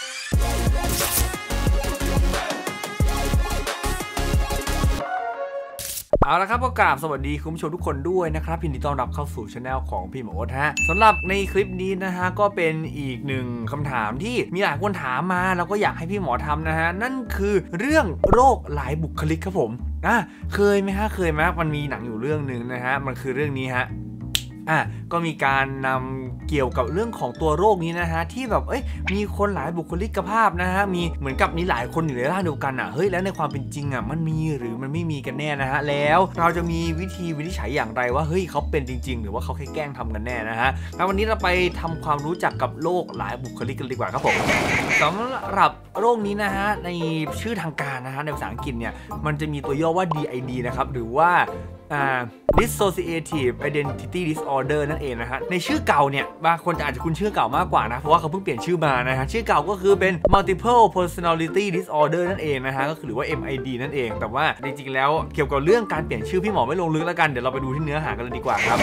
เอาละครับก็กราบสวัสดีคุณผู้ชมทุกคนด้วยนะครับยินดีต้อนรับเข้าสู่ช anel ของพี่หมอโอ๊ตฮะสำหรับในคลิปนี้นะฮะก็เป็นอีกหนึ่งคำถามที่มีหลายคนถามมาแล้วก็อยากให้พี่หมอทำนะฮะนั่นคือเรื่องโรคหลายบุคลิกครับผมอะเคยไหมฮะเคยไหมมันมีหนังอยู่เรื่องหนึ่งนะฮะมันคือเรื่องนี้ฮะ อะก็มีการนำเกี่ยวกับเรื่องของตัวโรคนี้นะฮะที่แบบเอ้ยมีคนหลายบุคลิกภาพนะฮะมีเหมือนกับมีหลายคนอยู่ในร่างเดียวกันอะเฮ้ยแล้วในความเป็นจริงอะมันมีหรือมันไม่มีกันแน่นะฮะแล้วเราจะมีวิธีวินิจฉัยอย่างไรว่าเฮ้ยเขาเป็นจริง ๆ หรือว่าเขาแค่แกล้งทำกันแน่นะฮะแล้ววันนี้เราไปทำความรู้จักกับโรคหลายบุคลิกกันดีกว่าครับผมสำหรับโรคนี้นะฮะในชื่อทางการนะฮะในภาษาอังกฤษเนี่ยมันจะมีตัวย่อว่า DID นะครับหรือว่า อ่า dissociative identity disorder นั่นเองนะฮะ ในชื่อเก่าเนี่ย บางคนจะอาจจะคุ้นชื่อเก่ามากกว่านะ เพราะว่าเขาเพิ่งเปลี่ยนชื่อมานะฮะ ชื่อเก่าก็คือเป็น multiple personality disorder นั่นเองนะฮะ ก็คือหรือว่า MID นั่นเอง แต่ว่าจริงๆ แล้วเกี่ยวกับเรื่องการเปลี่ยนชื่อพี่หมอไม่ลงลึกแล้วกัน เดี๋ยวเราไปดูที่เนื้อหากันเลยดีกว่าครับ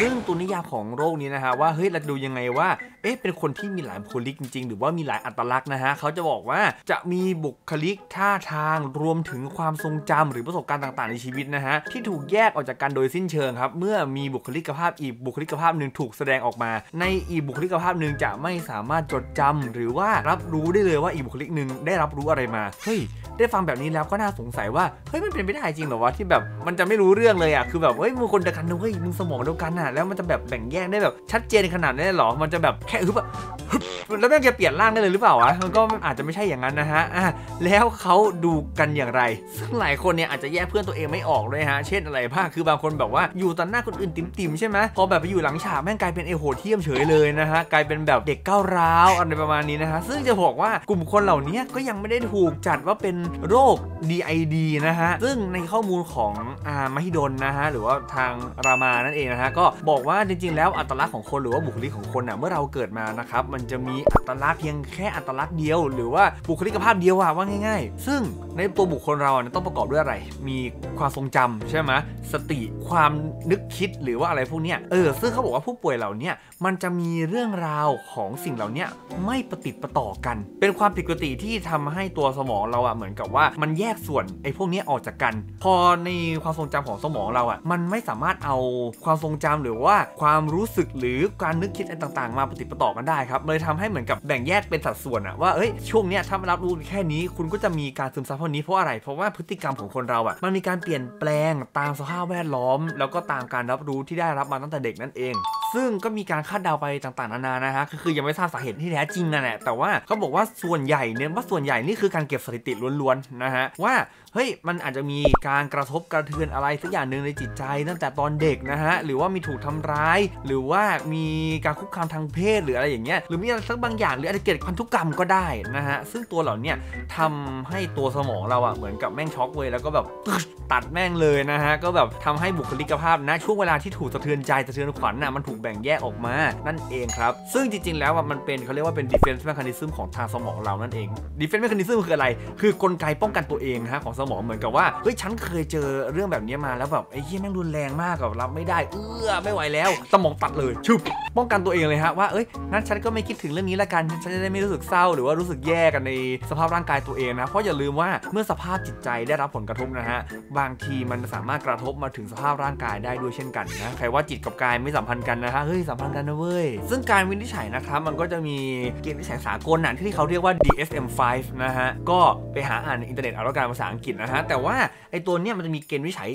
ซึ่งตัวนิยามของโรคนี้นะฮะว่า เฮ้ย เราจะดูยังไงว่า เอ๊ะ เป็นคนที่มีหลายบุคลิกจริง ๆ หรือว่ามีหลายอัตลักษณ์นะฮะเขาจะบอกว่าจะมีบุคลิกท่าทางรวมถึงความทรงจำหรือประสบการณ์ต่างๆ ในชีวิตนะฮะที่ถูกแยกออกจากกันโดยสิ้นเชิงครับ เมื่อมีบุคลิกภาพอีกบุคลิกภาพหนึ่งถูกแสดงออกมา ในอีกบุคลิกภาพหนึ่งจะไม่สามารถจดจำหรือว่ารับรู้ได้เลยว่าอีกบุคลิกหนึ่งได้รับรู้อะไรมาเฮ้ยได้ฟังแบบนี้แล้วก็น่าสงสัยว่าเฮ้ยมันเป็นไปได้จริงเหรอวะที่แบบมันจะไม่รู้เรื่องเลยอะคือแบบเฮ้ยมึงคนเดียวกันนะเว้ยมึงสมองเดียวกันอะแล้วมันจะแบบแบ่งแยกได้แบบชัดเจนขนาดนั้นหรอมันจะแบบแค่ฮึบอะฮึบแล้วแม่งจะเปลี่ยนร่างได้เลยหรือเปล่าวะมันก็อาจจะไม่ใช่อย่างนั้นนะฮะอะแล้วเขาดูกันอย่างไร ซึ่งหลายคนเนี่ยอาจจะแยกเพื่อนตัวเองไม่ออกเลยฮะเช่นอะไรบ้างคือบางคนแบบว่าอยู่ตอนหน้าคนอื่นติ่มๆใช่ไหมพอแบบไปอยู่หลังฉากแม่งกลายเป็นเอโหเทียมเฉยเลยนะฮะกลายเป็นแบบเด็กก้าวร้าวอะไรประมาณนี้นะฮะซึ่งจะบอกว่ากลุ่มคนเหล่านี้ก็ยังไม่ได้ถูกจัดว่าเป็นโรค DID นะฮะซึ่งในข้อมูลของอามหิดลนะฮะหรือว่าทางรามานั่นเองนะฮะก็บอกว่าจริงๆ แล้วอัตลักษณ์ของคนหรือว่าบุคลิกของคนน่ะเมื่อเราเกิดมานะครับมันจะมีอัตลักษณ์เพียงแค่อัตลักษณ์เดียว หรือว่าบุคลิกภาพเดียวอะว่าง่าย ๆ ซึ่ง ในตัวบุคคลเราเนี่ยต้องประกอบด้วยอะไร มีความทรงจำใช่ไหมสติความนึกคิดหรือว่าอะไรพวกเนี้ยเออซึ่งเขาบอกว่าผู้ป่วยเหล่านี้มันจะมีเรื่องราวของสิ่งเหล่านี้ไม่ประติดประต่อกัน เป็นความผิดปกติที่ทำให้ตัวสมองเราอะเหมือนกับว่ามันแยกส่วนไอ้พวกนี้ออกจากกัน พอในความทรงจำของสมองเราอะมันไม่สามารถเอาความทรงจำหรือว่าความรู้สึกหรือการนึกคิดอะไรต่างๆ มาปฏิดประต่อกันได้ครับเลยทำให้เหมือนกับแบ่งแยกเป็นสัดส่วนอะว่าเอ้ยช่วงเนี้ยถ้ารับรู้แค่นี้คุณก็จะมีการซึมซับวกนี้เพราะอะไร เพราะว่าพฤติกรรมของคนเราอะมันมีการเปลี่ยนแปลงตามสภาพแวดล้อม แล้วก็ตามการรับรู้ที่ได้รับมาตั้งแต่เด็กนั่นเองซึ่งก็มีการคาดเดาไปต่างๆนานานะฮะคือยังไม่ทราบสาเหตุที่แท้จริงนั่นแหละแต่ว่าเขาบอกว่าส่วนใหญ่เนี่ยว่าส่วนใหญ่นี่คือการเก็บสถิติล้วนๆนะฮะว่าเฮ้ยมันอาจจะมีการกระทบกระเทือนอะไรสักอย่างหนึ่งในจิตใจตั้งแต่ตอนเด็กนะฮะหรือว่ามีถูกทำร้าย หรือว่ามีการคุกคามทางเพศหรืออะไรอย่างเงี้ยหรือมีอะไรสักบางอย่างหรืออาจจะเกิดพันธุกรรมก็ได้นะฮะซึ่งตัวเหล่านี้ทำให้ตัวสมองเราอะเหมือนกับแม่งช็อกเลยแล้วก็แบบตัดแม่งเลยนะฮะก็แบบทำให้บุคลิกภาพนะช่วงเวลาที่ถูกสะเทือนใจสะเทือนขวัญน่ะมันถูกแบ่งแยกออกมา นั่นเองครับ ซึ่งจริง ๆ แล้วมันเป็นเขาเรียกว่าเป็น defense mechanism ของทางสมองเรานั่นเอง defense mechanism คืออะไร คือกลไกป้องกันตัวเองนะฮะของสมองเหมือนกับว่า เฮ้ย ฉันเคยเจอเรื่องแบบนี้มาแล้วแบบไอ้เหี้ยแม่งรุนแรงมากกับรับไม่ได้ เอื้อไม่ไหวแล้ว สมองตัดเลยชุบป้องกันตัวเองเลยฮะว่าเอ้ยนั้นฉันก็ไม่คิดถึงเรื่องนี้ละกันฉันจะได้ไม่รู้สึกเศร้า หรือว่ารู้สึกแย่กันในสภาพร่างกายตัวเองนะเพราะอย่าลืมว่าเมื่อสภาพจิตใจได้รับผลกระทบนะฮะบางทีมันสามารถกระทบมาถึงสภาพร่างกายได้ด้วยเช่นกันนะใครว่าจิตกับกายไม่สัมพันธ์กันนะฮะเฮ้ยสัมพันธ์กันนะเว้ย ซึ่งการวินิจฉัยนะครับมันก็จะมีเกณฑ์วินิจฉัยสากลน่ะที่เขาเรียกว่า DSM-5 นะฮะก็ไปหาอ่านอินเทอร์เน็ตเอาแล้วกันภาษาอังกฤษนะฮะแต่ว่าไอ้ตัวเนี้ยมันจะมีเกณฑ์วินิจฉัย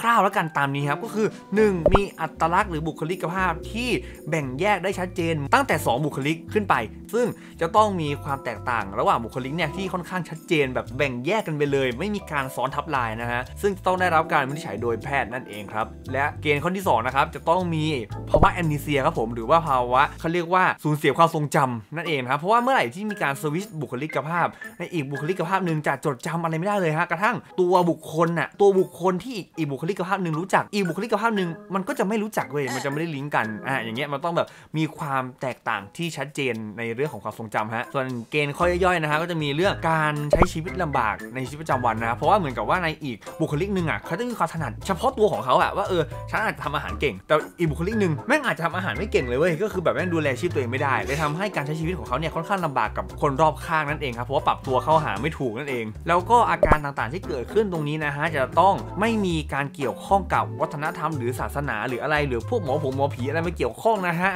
คร่าวๆแล้วกันตามนี้ครับก็คือ 1 มีอัตลักษณ์หรือบุคลิกภาพที่แบ่งแยกได้ชัดเจนตั้งแต่ 2 บุคลิกขึ้นไป ซึ่งจะต้องมีความแตกต่างระหว่างบุคลิกเนี่ยที่ค่อนข้างชัดเจนแบบแบ่งแยกกันไปเลย ไม่มีการซ้อนทับลายนะฮะซึ่งจะต้องได้รับการวินิจฉัยโดยแพทย์นั่นเองครับและเกณฑ์ข้อที่สองนะครับจะต้องมีภาวะแอมนิเซียครับผมหรือว่าภาวะเขาเรียกว่าสูญเสียความทรงจำนั่นเองครับเพราะว่าเมื่อไหร่ที่มีการสวิตช์บุคลิกภาพ ในอีกบุคลิกภาพหนึ่งจะจดจำอะไรไม่ได้เลยฮะกระทั่งตัวบุคคลน่ะตัวบุคคลที่อีกบุคลิกภาพหนึ่งรู้จักอีกบุคลิกภาพหนึ่งมันก็จะไม่รู้จักเว้ยมันจะไม่ได้ลิงก์กันอะอย่างเงี้ยมันต้องแบบมีความแตกต่างที่ชัดเจนในเรื่องของความทรงจำฮะส่วนเกณฑ์ข้อย่อยๆนะฮะก็จะมีเรื่องการใช้ชีวิตลำบากในชีวิตประจำวันนะเพราะว่าเหมือนกับว่าในอีกบุคลิกหนึ่งอะเขาจะมีความถนัดเฉพาะตัวของเขาอะว่าเออฉันอาจจะทำอาหารเก่ง แต่อีกบุคลิกหนึ่งแม่งงอาจจะทำอาหารไม่เก่งเลยเว้ยก็คือแบบแม่งดูแลชีพตัวเองไม่ได้เลยทำให้การใช้ชีวิตของเขาเนี่ยค่อนข้างลำบากกับคนรอบข้างนั่นเองครับเพราะว่าปรับตัวเข้าหาไม่ถูกนั่นเอง แล้วก็อาการต่างๆที่เกิดขึ้นตรงนี้นะฮะจะต้องไม่มีการเกี่ยวข้องกับวัฒนธรรมหรือศาสนาหรืออะไรหรือพวกหมอผงหมอผีอะไรไม่เกี่ยวข้องนะฮะ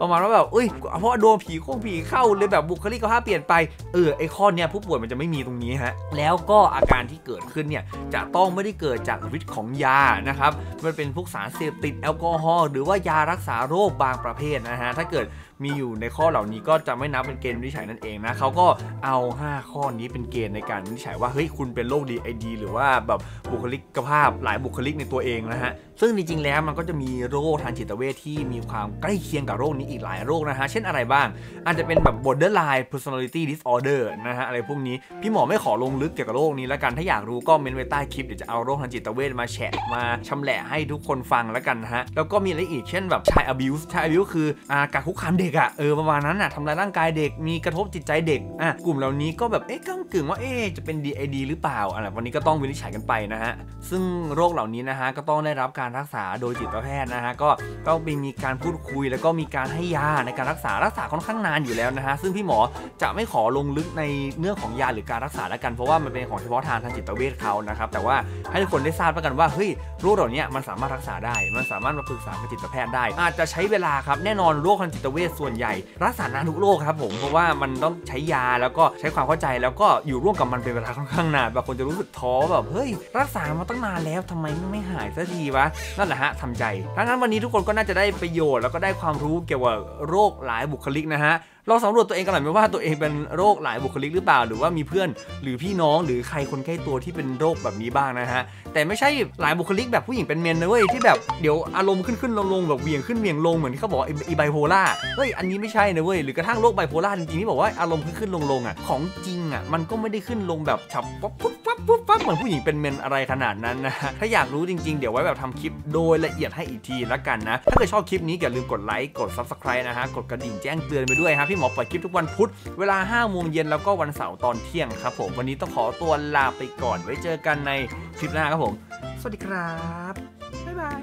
ประมาณว่าแบบเอ้ยเพราะโดนผีโค้งผีเข้าเลยแบบบุคลิกภาพเปลี่ยนไปเออไอข้อเนี้ยผู้ป่วยมันจะไม่มีตรงนี้ฮะแล้วก็อาการที่เกิดขึ้นเนี่ยจะต้องไม่ได้เกิดจากฤทธิ์ของยานะครับมันเป็นพวกสารเสพติดแอลกอฮอล์หรือว่ายารักษาโรคบางประเภทนะฮะถ้าเกิด มีอยู่ในข้อเหล่านี้ก็จะไม่นับเป็นเกณฑ์วินิจฉัยนั่นเองนะเขาก็เอา 5 ข้อนี้เป็นเกณฑ์ในการวินิจฉัยว่าเฮ้ยคุณเป็นโรค DID หรือว่าแบบบุคลิกภาพหลายบุคลิกในตัวเองนะฮะซึ่งจริงๆแล้วมันก็จะมีโรคทางจิตเวชที่มีความใกล้เคียงกับโรคนี้อีกหลายโรคนะฮะเช่นอะไรบ้าง อาจจะเป็นแบบ borderline personality disorder นะฮะอะไรพวกนี้พี่หมอไม่ขอลงลึกเกี่ยวกับโรคนี้แล้วกันถ้าอยากรู้ก็เมนไว้ใต้คลิปเดี๋ยวจะเอาโรคทางจิตเวชมาแชร์มาชำแหละให้ทุกคนฟังแล้วกันนะฮะแล้วก็มีอะไรอีกเช่นแบบ child abuse child abuse คืออาการคุกคามเด็กอะเออประมาณนั้นอะทำร้ายร่างกายเด็กมีกระทบจิตใจเด็กอะกลุ่มเหล่านี้ก็แบบเอ๊ะก้ากึ่งว่าเอ๊ะจะเป็น DID หรือเปล่าอะไรวันนี้ก็ต้องวินิจฉัยกันไปนะฮะซึ่งโรคเหล่านี้นะฮะก็ต้องได้รับการรักษาโดยจิตแพทย์นะฮะก็ต้องมีการพูดคุย แล้วก็มีการให้ยาในการรักษารักษาค่อนข้างนานอยู่แล้วนะฮะซึ่งพี่หมอจะไม่ขอลงลึกในเรื่องของยาหรือการรักษาแล้วกันเพราะว่ามันเป็นของเฉพาะทางทางจิตเวชเขานะครับแต่ว่าให้ทุกคนได้ทราบแล้วกันว่าเฮ้ยโรคเหล่านี้มันสามารถรักษาได้ มันสามารถมาปรึกษากับจิตแพทย์ได้ อาจจะใช้เวลาครับแน่นอนโรคทางจิตเวชส่วนใหญ่รักษานานทุกโรคครับผมเพราะว่ามันต้องใช้ยาแล้วก็ใช้ความเข้าใจแล้วก็อยู่ร่วมกับมันเป็นเวลาค่อนข้างนานบางคนจะรู้สึกท้อแบบเฮ้ยรักษามาตั้งนานแล้วทำไมไม่หายสักทีวะนั่นแหละฮะทำใจทั้งนั้นวันนี้ทุกคนก็น่าจะได้ประโยชน์แล้วก็ได้ความรู้เกี่ยวกับโรคหลายบุคลิกนะฮะลองสำรวจตัวเองกันหน่อยไหมว่าตัวเองเป็นโรคหลายบุคลิกหรือเปล่า หรือว่ามีเพื่อนหรือพี่น้องหรือใครคนใกล้ตัวที่เป็นโรคแบบนี้บ้างนะฮะ แต่ไม่ใช่หลายบุคลิกแบบผู้หญิงเป็นเมนนะเว้ยที่แบบเดี๋ยวอารมณ์ขึ้นขึ้นลงลงแบบเวียงขึ้นเวียงลงเหมือนที่เขาบอกอีไบโพล่าเฮ้ยอันนี้ไม่ใช่นะเว้ยหรือกระทั่งโรคไบโพล่าจริงๆที่บอกว่าอารมณ์ขึ้นขึ้นลงลงอะของจริงอะมันก็ไม่ได้ขึ้นลงแบบฉับปั๊บปุ๊บปั๊บปุ๊บปั๊บเหมือนผู้หญิงเป็นเมนอะไรขนาดนั้นนะถ้าอยากรู้จริงๆ เดี๋ยวไว้แบบทำคลิปโดยละเอียดให้อีกทีละกันนะถ้าเกิดชอบคลิปนี้อย่าลืมกดไลค์กด subscribe นะฮะกดกระดิ่งแจ้งเตือนไปด้วยฮะพี่หมอปล่อยคลิปทุกวันพุธเวลา5โมงเย็นแล้วก็วันเสาร์ตอนเที่ยงครับผมวันนี้ต้องขอตัวลาไปก่อนไว้เจอกันในคลิปหน้าครับผม สวัสดีครับ บ๊ายบาย